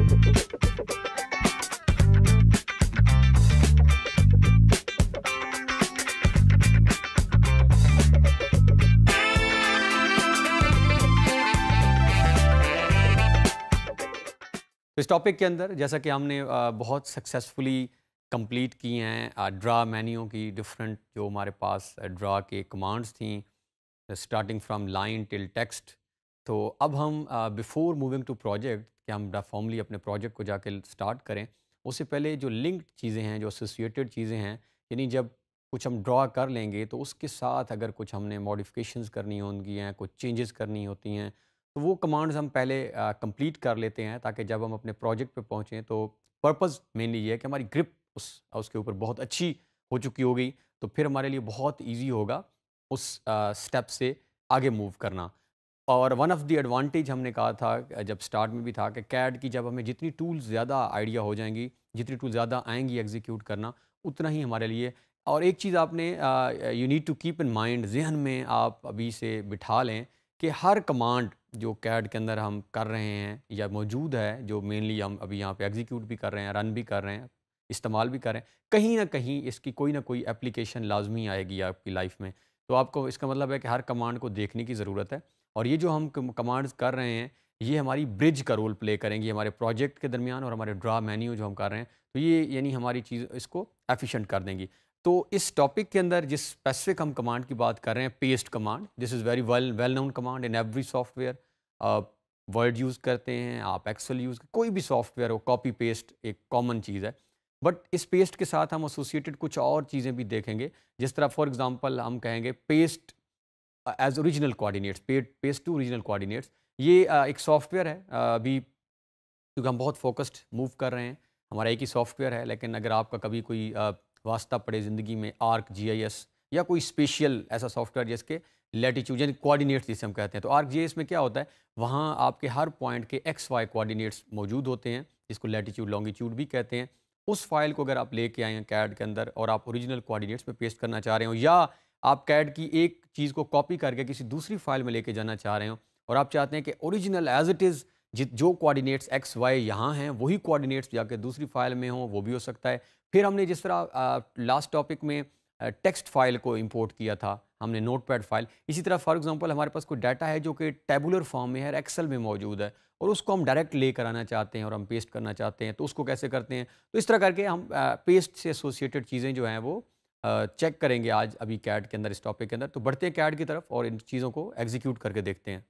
इस टॉपिक के अंदर, जैसा कि हमने बहुत सक्सेसफुली कंप्लीट की हैं ड्रा मैन्यू की डिफरेंट जो हमारे पास ड्रा के कमांड्स थी starting from line till text तो अब हम बिफोर मूविंग टू प्रोजेक्ट कि हम फॉर्मली अपने प्रोजेक्ट को जाके स्टार्ट करें। उससे पहले जो लिंक्ड चीज़ें हैं, जो एसोसिएटेड चीज़ें हैं, यानी जब कुछ हम ड्रा कर लेंगे तो उसके साथ अगर कुछ हमने मॉडिफिकेशंस करनी होंगी हैं कुछ चेंजेस करनी होती हैं तो वो कमांड्स हम पहले कंप्लीट कर लेते हैं ताकि जब हम अपने प्रोजेक्ट पे पहुँचें तो पर्पज़ मेनली ये है कि हमारी ग्रिप उस, उसके ऊपर बहुत अच्छी हो चुकी होगी तो फिर हमारे लिए बहुत ईजी होगा उस स्टेप से आगे मूव करना। और वन ऑफ़ दी एडवांटेज हमने कहा था, जब स्टार्ट में भी था कि कैड की जब हमें जितनी टूल्स ज़्यादा आइडिया हो जाएँगी, जितनी टूल ज़्यादा आएँगी एग्जीक्यूट करना, उतना ही हमारे लिए। और एक चीज़ आपने you need to keep in mind जहन में आप अभी से बिठा लें कि हर कमांड जो कैड के अंदर हम कर रहे हैं या मौजूद है, जो मेनली हम अभी यहाँ पे एग्जीक्यूट भी कर रहे हैं रन भी कर रहे हैं, इस्तेमाल भी कर रहे हैं, कहीं ना कहीं इसकी कोई ना कोई एप्लीकेशन लाजमी आएगी आपकी लाइफ में। तो आपको इसका मतलब है कि हर कमांड को देखने की ज़रूरत है। और ये जो हम कमांड्स कर रहे हैं, ये हमारी ब्रिज का रोल प्ले करेंगी हमारे प्रोजेक्ट के दरमियान और हमारे ड्रा मेन्यू जो हम कर रहे हैं तो ये यानी हमारी चीज़ इसको एफिशिएंट कर देंगी। तो इस टॉपिक के अंदर जिस स्पेसिफिक हम कमांड की बात कर रहे हैं paste command this is very well well known command in every software आप वर्ड यूज़ करते हैं, आप एक्सेल यूज़ कोई भी सॉफ्टवेयर हो कॉपी पेस्ट एक कॉमन चीज़ है। बट इस पेस्ट के साथ हम एसोसिएटेड कुछ और चीज़ें भी देखेंगे। जिस तरह फॉर एग्जांपल हम कहेंगे paste as original coordinates paste to original coordinates ये uh, एक सॉफ्टवेयर है uh, अभी क्योंकि हम बहुत फोकस्ड मूव कर रहे हैं। हमारा एक ही सॉफ्टवेयर है लेकिन अगर आपका कभी कोई uh, वास्ता पड़े ज़िंदगी में आर्क जीआईएस या कोई स्पेशल ऐसा सॉफ्टवेयर जिसके लेटीट्यूड यानी कोऑर्डिनेट्स जिसे हम कहते हैं। तो आर्क जी में क्या होता है? वहाँ आपके हर पॉइंट के एक्स वाई कोऑर्डिनेट्स मौजूद होते हैं जिसको लेटीट्यूड लॉन्गिट्यूड भी कहते हैं। उस फ़ाइल को अगर आप लेके आए हैं कैड के अंदर और आप ओरिजिनल कोऑर्डिनेट्स में पेस्ट करना चाह रहे हो, या आप कैड की एक चीज़ को कॉपी करके किसी दूसरी फ़ाइल में लेके जाना चाह रहे हो और आप चाहते हैं कि ओरिजिनल एज इट इज़ जित जो कोऑर्डिनेट्स एक्स वाई यहाँ हैं, वही कोऑर्डिनेट्स जाके दूसरी फ़ाइल में हों, वो भी हो सकता है। फिर हमने जिस तरह लास्ट टॉपिक में टेक्स्ट फ़ाइल को इंपोर्ट किया था, हमने नोट पैड फ़ाइल। इसी तरह, फॉर एग्जांपल, हमारे पास कोई डाटा है जो कि टेबुलर फॉर्म में है, एक्सेल में मौजूद है, और उसको हम डायरेक्ट लेकर आना चाहते हैं और हम पेस्ट करना चाहते हैं तो उसको कैसे करते हैं? तो इस तरह करके हम पेस्ट से एसोसिएटेड चीज़ें जो हैं वो चेक करेंगे आज अभी कैड के अंदर, इस टॉपिक के अंदर। तो बढ़ते हैं कैड की तरफ़ और इन चीज़ों को एग्जीक्यूट करके देखते हैं।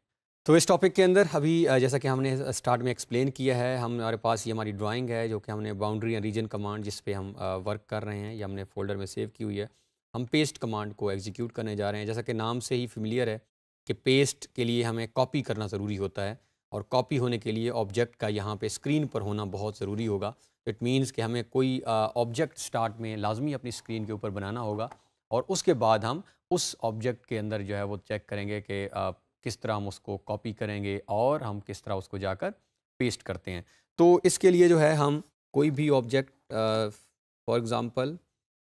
तो इस टॉपिक के अंदर अभी जैसा कि हमने स्टार्ट में एक्सप्लेन किया है हम हमारे पास ये हमारी ड्राइंग है, जो कि हमने बाउंड्री या रीजन कमांड जिस पे हम वर्क कर रहे हैं ये हमने फोल्डर में सेव की हुई है हम पेस्ट कमांड को एग्जीक्यूट करने जा रहे हैं। जैसा कि नाम से ही फेमिलियर है कि पेस्ट के लिए हमें कॉपी करना ज़रूरी होता है और कॉपी होने के लिए ऑब्जेक्ट का यहाँ पे स्क्रीन पर होना बहुत ज़रूरी होगा। इट मीन्स कि हमें कोई ऑब्जेक्ट स्टार्ट में लाजमी अपनी स्क्रीन के ऊपर बनाना होगा और उसके बाद हम उस ऑब्जेक्ट के अंदर जो है वो चेक करेंगे कि किस तरह हम उसको कॉपी करेंगे और हम किस तरह उसको जाकर पेस्ट करते हैं। तो इसके लिए जो है हम कोई भी ऑब्जेक्ट फॉर एग्ज़ाम्पल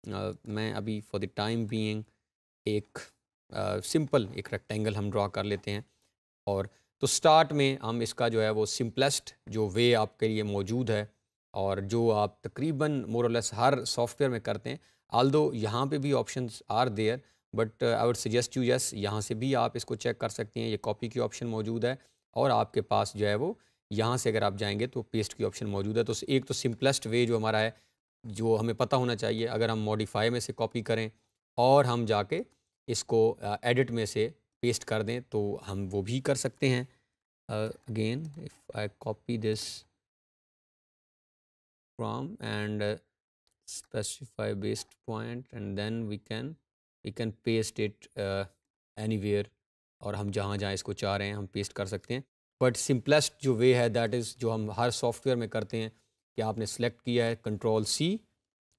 मैं अभी फॉर द टाइम बीइंग एक सिंपल uh, एक रेक्टेंगल हम ड्रा कर लेते हैं। और तो स्टार्ट में हम इसका जो है वो सिंपलेस्ट जो वे आपके लिए मौजूद है और जो आप तकरीबन मोरलेस हर सॉफ्टवेयर में करते हैं आल दो यहाँ पर भी option are there but I would suggest you yes यहाँ से भी आप इसको चेक कर सकते हैं ये कॉपी की ऑप्शन मौजूद है और आपके पास जो है वो यहाँ से अगर आप जाएँगे तो पेस्ट की ऑप्शन मौजूद है। तो एक तो सिंपलेस्ट वे जो हमारा है जो हमें पता होना चाहिए, अगर हम मॉडिफाई में से कॉपी करें और हम जाके इसको एडिट में से पेस्ट कर दें तो हम वो भी कर सकते हैं। Again if I copy this from and specify based point and then we can we can paste it any और हम जहाँ जहाँ इसको चाह रहे हैं, हम पेस्ट कर सकते हैं। बट सिंपलेस्ट जो वे है दैट इज़ जो हम हर सॉफ्टवेयर में करते हैं कि आपने सेलेक्ट किया है control C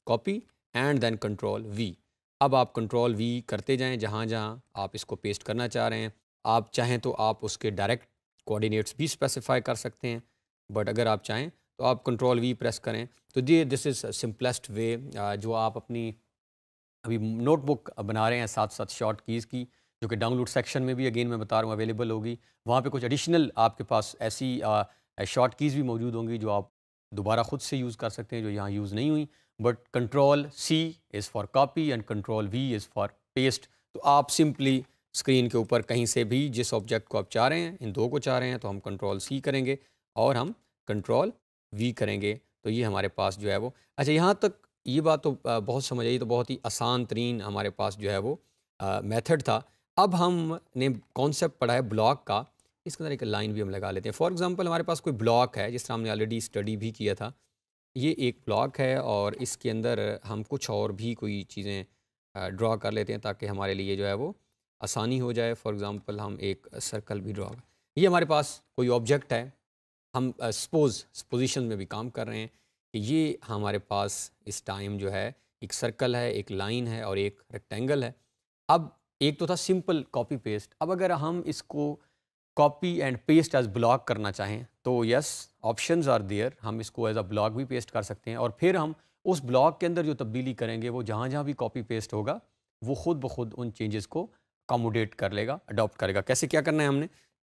copy and then control V अब आप कंट्रोल वी करते जाएँ, जहाँ जहाँ आप इसको पेस्ट करना चाह रहे हैं। आप चाहें तो आप उसके डायरेक्ट कोऑर्डिनेट्स भी स्पेसिफाई कर सकते हैं बट अगर आप चाहें तो आप कंट्रोल वी प्रेस करें। तो ये दिस इज़ सिंपलेस्ट वे जो आप अपनी, अभी नोटबुक बना रहे हैं साथ साथ शॉर्ट कीज़ की, जो कि डाउनलोड सेक्शन में भी अगेन मैं बता रहा हूँ अवेलेबल होगी। वहाँ पे कुछ एडिशनल आपके पास ऐसी शॉर्ट कीज़ भी मौजूद होंगी, जो आप दोबारा ख़ुद से यूज़ कर सकते हैं, जो यहाँ यूज़ नहीं हुई। But control C is for copy and control V is for paste तो आप सिंपली स्क्रीन के ऊपर कहीं से भी जिस ऑब्जेक्ट को आप चाह रहे हैं, इन दो को चाह रहे हैं तो हम कंट्रोल सी करेंगे और हम कंट्रोल वी करेंगे। तो ये हमारे पास जो है वो। अच्छा यहाँ तक ये बात तो बहुत समझ आई तो बहुत ही आसान तरीन हमारे पास जो है वो मेथड था। अब हमने कॉन्सेप्ट पढ़ा है ब्लॉक का। इसके अंदर एक लाइन भी हम लगा लेते हैं। फॉर एग्ज़ाम्पल हमारे पास कोई ब्लॉक है, जिस तरह हमने ऑलरेडी स्टडी भी किया था, ये एक ब्लॉक है और इसके अंदर हम कुछ और भी कोई चीज़ें ड्रा कर लेते हैं ताकि हमारे लिए जो है वो आसानी हो जाए। फॉर एग्ज़ाम्पल हम एक सर्कल भी ड्रा कर, ये हमारे पास कोई ऑब्जेक्ट है, हम सपोज़ पोजिशन में भी काम कर रहे हैं कि ये हमारे पास इस टाइम जो है, एक सर्कल है, एक लाइन है और एक रेक्टेंगल है। अब एक तो था सिंपल कॉपी पेस्ट अब अगर हम इसको copy and paste as block करना चाहें तो यस ऑप्शंस आर देयर हम इसको एज अ ब्लॉग भी पेस्ट कर सकते हैं और फिर हम उस ब्लॉक के अंदर जो तब्दीली करेंगे, वो जहाँ जहाँ भी कॉपी पेस्ट होगा, वो खुद ब खुद उन चेंजेस को अकोमोडेट कर लेगा अडॉप्ट करेगा। कैसे क्या करना है हमने?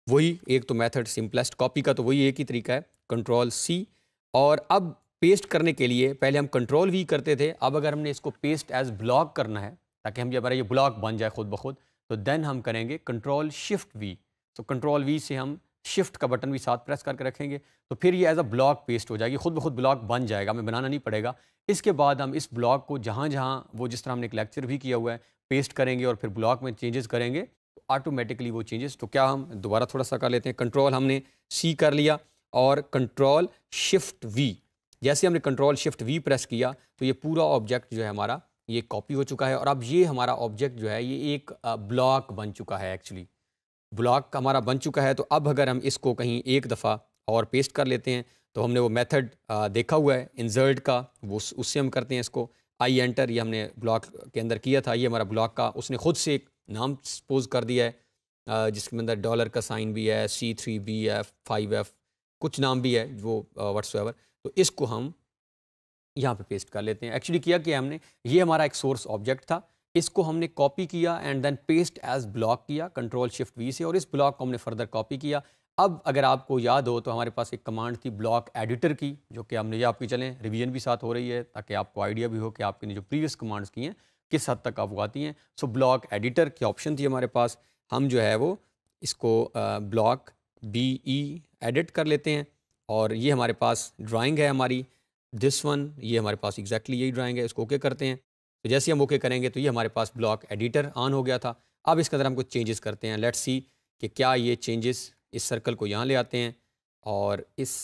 वही एक तो मेथड सिंपलेस्ट कॉपी का तो वही एक ही तरीका है कंट्रोल सी और अब पेस्ट करने के लिए पहले हम कंट्रोल वी करते थे, अब अगर हमने इसको पेस्ट एज ब्लॉक करना है, ताकि हम हमारा ये ब्लॉक बन जाए खुद ब खुद तो देन हम करेंगे कंट्रोल शिफ्ट वी तो कंट्रोल वी से हम शिफ्ट का बटन भी साथ प्रेस करके रखेंगे तो फिर ये एज अ ब्लॉक पेस्ट हो जाएगी, खुद ब खुद ब्लॉक बन जाएगा, हमें बनाना नहीं पड़ेगा। इसके बाद हम इस ब्लॉक को जहाँ जहाँ वो जिस तरह हमने एक लेक्चर भी किया हुआ है पेस्ट करेंगे और फिर ब्लॉक में चेंजेस करेंगे तो ऑटोमेटिकली वो चेंजेस तो क्या हम दोबारा थोड़ा सा कर लेते हैं कंट्रोल हमने सी कर लिया और कंट्रोल शिफ्ट वी जैसे हमने कंट्रोल शिफ्ट वी प्रेस किया तो ये पूरा ऑब्जेक्ट जो है हमारा, ये कॉपी हो चुका है और अब ये हमारा ऑब्जेक्ट जो है, ये एक ब्लॉक बन चुका है एक्चुअली ब्लॉक हमारा बन चुका है तो अब अगर हम इसको कहीं एक दफ़ा और पेस्ट कर लेते हैं तो हमने वो मेथड देखा हुआ है इंजर्ट का, वो उससे हम करते हैं इसको। आई एंटर ये हमने ब्लॉक के अंदर किया था, ये हमारा ब्लॉक का, उसने ख़ुद से एक नाम सपोज़ कर दिया है जिसके अंदर डॉलर का साइन भी है C three B F five F कुछ नाम भी है, वो व्हाट्सएवर तो इसको हम यहाँ पे पेस्ट कर लेते हैं। एक्चुअली किया कि हमने? ये हमारा एक सोर्स ऑब्जेक्ट था इसको हमने कॉपी किया and then paste as block किया कंट्रोल शिफ्ट वी से, और इस ब्लॉक को हमने फर्दर कॉपी किया। अब अगर आपको याद हो तो हमारे पास एक कमांड थी ब्लॉक एडिटर की, जो कि हमने ये आपकी चलें रिवीजन भी साथ हो रही है, ताकि आपको आइडिया भी हो कि आपने जो प्रीवियस कमांड्स की हैं, किस हद तक आपको आती हैं। सो ब्लॉक एडिटर की ऑप्शन थी हमारे पास। हम जो है वो इसको ब्लॉक बी ई एडिट कर लेते हैं, और ये हमारे पास ड्राइंग है हमारी। दिस वन ये हमारे पास एग्जैक्टली exactly यही ड्राइंग है, इसको ओके करते हैं। तो जैसे हम ओके करेंगे तो ये हमारे पास ब्लॉक एडिटर ऑन हो गया था। अब इसके अंदर हम कुछ चेंजेस करते हैं। लेट्स सी कि क्या ये चेंजेस इस सर्कल को यहाँ ले आते हैं और इस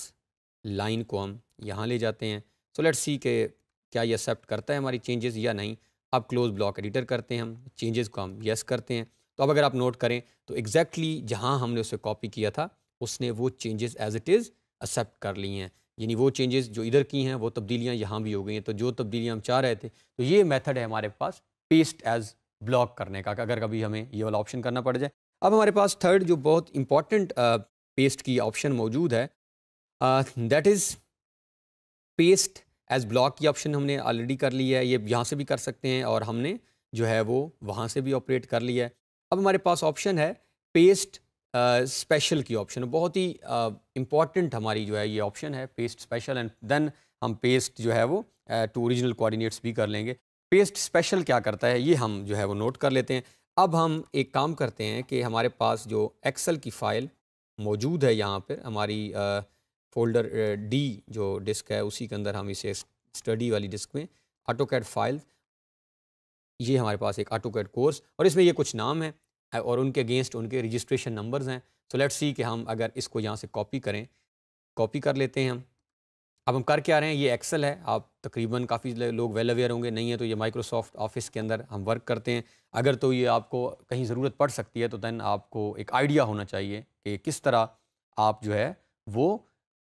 लाइन को हम यहाँ ले जाते हैं। सो लेट्स सी के क्या ये एक्सेप्ट करता है हमारी चेंजेस या नहीं। अब क्लोज ब्लॉक एडिटर करते हैं हम। चेंजेस को हम यस करते हैं। तो अब अगर आप नोट करें तो एग्जैक्टली exactly जहाँ हमने उसे कॉपी किया था, उसने वो changes as it is accept कर ली हैं। यानी वो चेंजेस जो इधर की हैं, वो तब्दीलियाँ यहाँ भी हो गई हैं। तो जो तब्दीलियाँ हम चाह रहे थे तो ये मेथड है हमारे पास पेस्ट एज ब्लॉक करने का, अगर कभी हमें ये वाला ऑप्शन करना पड़ जाए। अब हमारे पास थर्ड जो बहुत इंपॉर्टेंट पेस्ट की ऑप्शन मौजूद है that is paste as block की ऑप्शन हमने ऑलरेडी कर ली है। ये यहाँ से भी कर सकते हैं और हमने जो है वो वहाँ से भी ऑपरेट कर लिया है। अब हमारे पास ऑप्शन है पेस्ट स्पेशल uh, की ऑप्शन बहुत ही इंपॉर्टेंट uh, हमारी जो है ये ऑप्शन है पेस्ट स्पेशल एंड देन हम पेस्ट जो है वो टू ओरिजिनल कोऑर्डिनेट्स भी कर लेंगे। पेस्ट स्पेशल क्या करता है ये हम जो है वो नोट कर लेते हैं। अब हम एक काम करते हैं कि हमारे पास जो एक्सेल की फ़ाइल मौजूद है यहाँ पर हमारी फोल्डर डी जो डिस्क है उसी के अंदर हम इसे स्टडी वाली डिस्क में ऑटो कैड फ़ाइल ये हमारे पास एक ऑटो कैड कोर्स और इसमें ये कुछ नाम है। और उनके अगेंस्ट उनके रजिस्ट्रेशन नंबर्स हैं। सो लेट्स सी कि हम अगर इसको यहाँ से कॉपी करें। कॉपी कर लेते हैं हम। अब हम कर क्या रहे हैं? ये एक्सेल है। आप तकरीबन काफ़ी लोग वेल अवेयर होंगे। नहीं है तो ये माइक्रोसॉफ्ट ऑफ़िस के अंदर हम वर्क करते हैं। अगर तो ये आपको कहीं ज़रूरत पड़ सकती है तो दैन आपको एक आइडिया होना चाहिए कि किस तरह आप जो है वो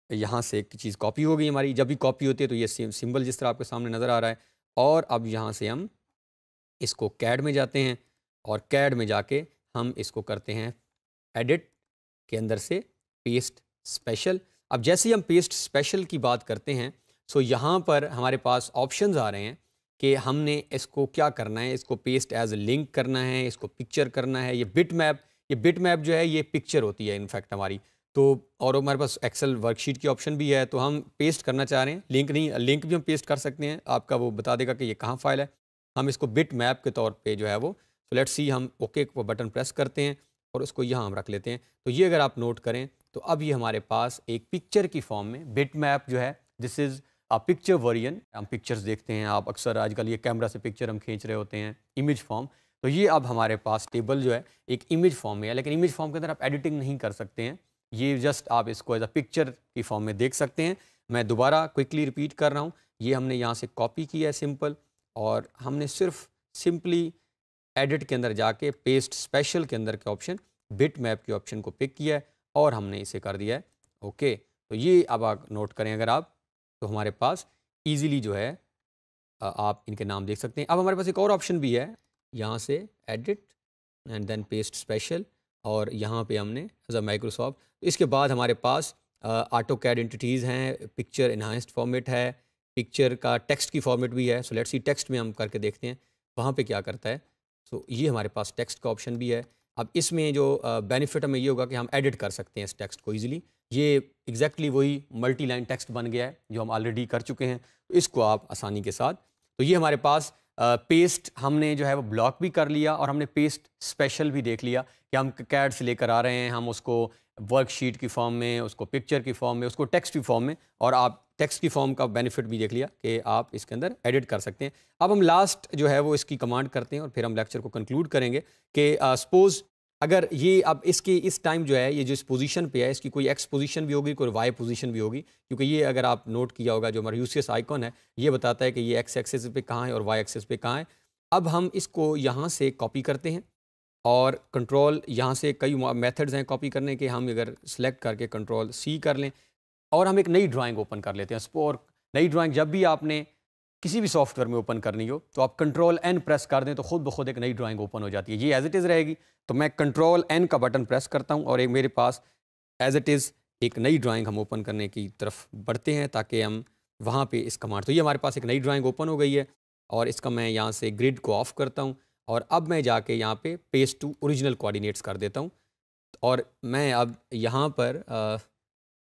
यहाँ से एक चीज़ कॉपी हो गई हमारी। जब भी कॉपी होती है तो ये सिंबल जिस तरह आपके सामने नज़र आ रहा है। और अब यहाँ से हम इसको कैड में जाते हैं। और कैड में जाके हम इसको करते हैं एडिट के अंदर से पेस्ट स्पेशल अब जैसे ही हम पेस्ट स्पेशल की बात करते हैं सो यहाँ पर हमारे पास ऑप्शंस आ रहे हैं कि हमने इसको क्या करना है, इसको पेस्ट एज लिंक करना है, इसको पिक्चर करना है। ये बिट मैप ये बिट मैप जो है, ये पिक्चर होती है इनफैक्ट हमारी। तो और हमारे पास एक्सेल वर्कशीट की ऑप्शन भी है तो हम पेस्ट करना चाह रहे हैं। लिंक नहीं लिंक भी हम पेस्ट कर सकते हैं। आपका वो बता देगा कि ये कहाँ फ़ाइल है। हम इसको बिट मैप के तौर पे जो है वो तो लेट्स सी हम ओके को बटन प्रेस करते हैं और उसको यहाँ हम रख लेते हैं। तो ये अगर आप नोट करें तो अब ये हमारे पास एक पिक्चर की फॉर्म में बिट मैप जो है this is a picture version हम पिक्चर्स देखते हैं, आप अक्सर आजकल ये कैमरा से पिक्चर हम खींच रहे होते हैं इमेज फॉर्म तो ये अब हमारे पास टेबल जो है, एक इमेज फॉर्म में है, लेकिन इमेज फॉर्म के अंदर आप एडिटिंग नहीं कर सकते हैं। ये जस्ट आप इसको एज अ पिक्चर की फॉर्म में देख सकते हैं। मैं दोबारा क्विकली रिपीट कर रहा हूँ। ये हमने यहाँ से कॉपी किया है सिंपल और हमने सिर्फ़ सिंपली एडिट के अंदर जाके पेस्ट स्पेशल के अंदर के ऑप्शन बिट मैप के ऑप्शन को पिक किया है और हमने इसे कर दिया है। ओके तो ये अब आप नोट करें अगर आप तो हमारे पास ईजीली जो है आप इनके नाम देख सकते हैं। अब हमारे पास एक और ऑप्शन भी है, यहाँ से edit and then paste special और यहाँ पे हमने एज अ माइक्रोसॉफ्ट इसके बाद हमारे पास ऑटो कैड एंटिटीज़ हैं पिक्चर इन्हांस्ड फॉर्मेट है पिक्चर का टेक्स्ट की फॉर्मेट भी है। सो लेट्स सी टेक्स्ट में हम करके देखते हैं, वहाँ पे क्या करता है? सो so, ये हमारे पास टेक्स्ट का ऑप्शन भी है। अब इसमें जो बेनिफिट हमें ये होगा कि हम एडिट कर सकते हैं इस टेक्स्ट को ईजिली ये एग्जैक्टली exactly वही मल्टी लाइन टेक्स्ट बन गया है जो हम ऑलरेडी कर चुके हैं। तो इसको आप आसानी के साथ तो ये हमारे पास पेस्ट हमने जो है वो ब्लॉक भी कर लिया और हमने पेस्ट स्पेशल भी देख लिया कि हम कैड से लेकर आ रहे हैं, हम उसको वर्कशीट की फॉर्म में, उसको पिक्चर की फॉर्म में, उसको टेक्स्ट की फॉर्म में और आप टेक्स्ट की फॉर्म का बेनिफिट भी देख लिया कि आप इसके अंदर एडिट कर सकते हैं। अब हम लास्ट जो है वो इसकी कमांड करते हैं और फिर हम लेक्चर को कंक्लूड करेंगे कि सपोज़ अगर ये अब इसकी, इस टाइम जो है, ये जो इस पोजीशन पे है, इसकी कोई एक्स पोजीशन भी होगी, कोई वाई पोजीशन भी होगी, क्योंकि ये अगर आप नोट किया होगा, जो हमारा यूसीएस आइकॉन है, ये बताता है कि ये एक्स एक्सेस पे कहाँ है और वाई एक्सेस पे कहाँ है। अब हम इसको यहाँ से कॉपी करते हैं और कंट्रोल यहाँ से कई मेथड्स हैं कॉपी करने के। हम अगर सेलेक्ट करके कंट्रोल सी कर लें और हम एक नई ड्राइंग ओपन कर लेते हैं। और नई ड्राइंग जब भी आपने किसी भी सॉफ्टवेयर में ओपन करनी हो तो आप कंट्रोल एन प्रेस कर दें तो खुद ब खुद एक नई ड्राइंग ओपन हो जाती है। ये एज इट इज़ रहेगी। तो मैं कंट्रोल एन का बटन प्रेस करता हूँ और एक मेरे पास एज इट इज़ एक नई ड्राइंग हम ओपन करने की तरफ़ बढ़ते हैं ताकि हम वहाँ पे इस कमांड तो ये हमारे पास एक नई ड्राइंग ओपन हो गई है और इसका मैं यहाँ से ग्रिड को ऑफ़ करता हूँ और अब मैं जाके यहाँ पे पेस्ट टू ओरिजिनल कोऑर्डिनेट्स कर देता हूँ। और मैं अब यहाँ पर आ,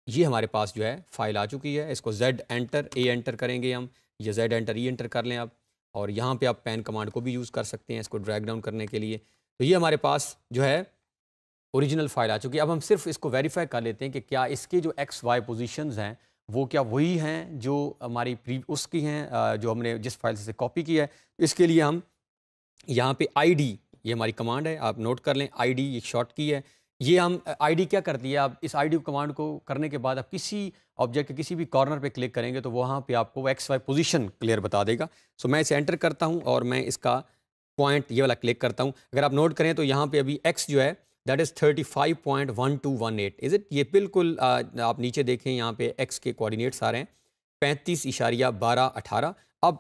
ये हमारे पास जो है फ़ाइल आ चुकी है। इसको जेड एंटर ए एंटर करेंगे हम। या जेड एंटर ई एंटर कर लें आप, और यहाँ पे आप पैन कमांड को भी यूज़ कर सकते हैं इसको ड्रैग डाउन करने के लिए। तो ये हमारे पास जो है ओरिजिनल फ़ाइल आ चुकी है। अब हम सिर्फ़ इसको वेरीफाई कर लेते हैं कि क्या इसके जो एक्स वाई पोजिशन हैं, वो क्या वही हैं जो हमारी प्री उसकी हैं जो हमने जिस फ़ाइल से कॉपी की है। इसके लिए हम यहाँ पे आईडी ये हमारी कमांड है, आप नोट कर लें आईडी ये शॉर्ट की है। ये हम आईडी क्या करती है? आप इस आईडी कमांड को करने के बाद आप किसी ऑब्जेक्ट के किसी भी कॉर्नर पे क्लिक करेंगे तो वहाँ पे आपको एक्स वाई पोजीशन क्लियर बता देगा। सो मैं इसे एंटर करता हूँ और मैं इसका पॉइंट ये वाला क्लिक करता हूँ। अगर आप नोट करें तो यहाँ पे अभी एक्स जो है that is thirty five point one two one eight is it ये बिल्कुल आप नीचे देखें, यहाँ पे एक्स के कोऑर्डिनेट्स आ रहे हैं। पैंतीस इशारिया बारह अठारह। अब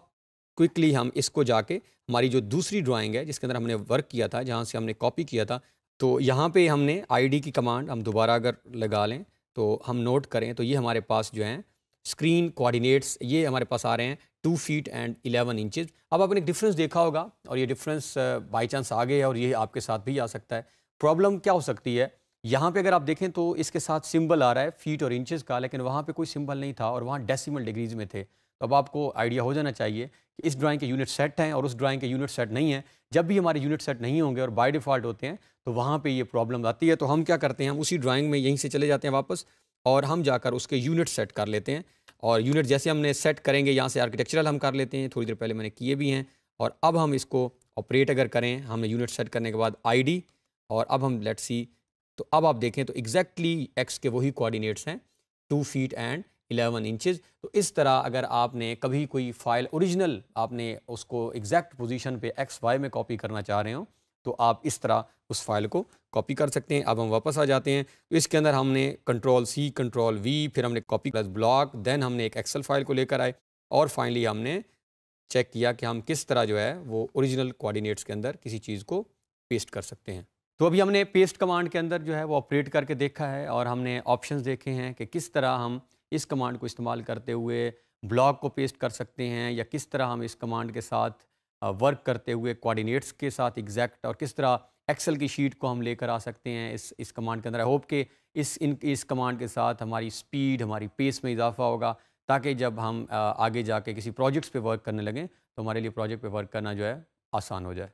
क्विकली हम इसको जाके, हमारी जो दूसरी ड्राइंग है, जिसके अंदर हमने वर्क किया था, जहाँ से हमने कॉपी किया था तो यहाँ पे हमने आईडी की कमांड हम दोबारा अगर लगा लें तो हम नोट करें तो ये हमारे पास जो हैं स्क्रीन कोऑर्डिनेट्स ये हमारे पास आ रहे हैं two feet and eleven inches अब आपने डिफरेंस देखा होगा, और ये डिफरेंस बाई चांस आ गया और ये आपके साथ भी आ सकता है। प्रॉब्लम क्या हो सकती है? यहाँ पे अगर आप देखें तो इसके साथ सिंबल आ रहा है फीट और इंचेस का, लेकिन वहाँ पे कोई सिंबल नहीं था, और वहाँ डेसिमल डिग्रीज में थे। तो अब आपको आइडिया हो जाना चाहिए कि इस ड्राइंग के यूनिट सेट हैं और उस ड्राइंग के यूनिट सेट नहीं हैं। जब भी हमारे यूनिट सेट नहीं होंगे और बाय डिफ़ॉल्ट होते हैं तो वहाँ पे ये प्रॉब्लम आती है। तो हम क्या करते हैं, हम उसी ड्राइंग में यहीं से चले जाते हैं वापस और हम जाकर उसके यूनिट सेट कर लेते हैं। और यूनिट जैसे हमने सेट करेंगे, यहाँ से आर्किटेक्चरल हम कर लेते हैं। थोड़ी देर पहले मैंने किए भी हैं और अब हम इसको ऑपरेट अगर करें, हमने यूनिट सेट करने के बाद आईडी और अब हम लेट सी तो अब आप देखें तो एग्जैक्टली एक्स के वही कोऑर्डिनेट्स हैं two feet and eleven inches तो इस तरह अगर आपने कभी कोई फ़ाइल ओरिजिनल आपने उसको एग्जैक्ट पोजीशन पे एक्स वाई में कॉपी करना चाह रहे हो तो आप इस तरह उस फ़ाइल को कॉपी कर सकते हैं। अब हम वापस आ जाते हैं। तो इसके अंदर हमने कंट्रोल सी कंट्रोल वी फिर हमने कॉपी प्लस ब्लॉक देन हमने एक एक्सेल फ़ाइल को लेकर आए और फाइनली हमने चेक किया कि हम किस तरह जो है वो ओरिजिनल कोऑर्डिनेट्स के अंदर किसी चीज़ को पेस्ट कर सकते हैं। तो अभी हमने पेस्ट कमांड के अंदर जो है वो ऑपरेट करके देखा है और हमने ऑप्शंस देखे हैं कि किस तरह हम इस कमांड को इस्तेमाल करते हुए ब्लॉग को पेस्ट कर सकते हैं या किस तरह हम इस कमांड के साथ वर्क करते हुए कोऑर्डिनेट्स के साथ एग्जैक्ट और किस तरह एक्सेल की शीट को हम लेकर आ सकते हैं इस इस कमांड के अंदर। आई होप के इस, इन, इस कमांड के साथ हमारी स्पीड हमारी पेस में इजाफा होगा ताकि जब हम आगे जाके किसी प्रोजेक्ट्स पे वर्क करने लगें तो हमारे लिए प्रोजेक्ट पे वर्क करना जो है आसान हो जाए।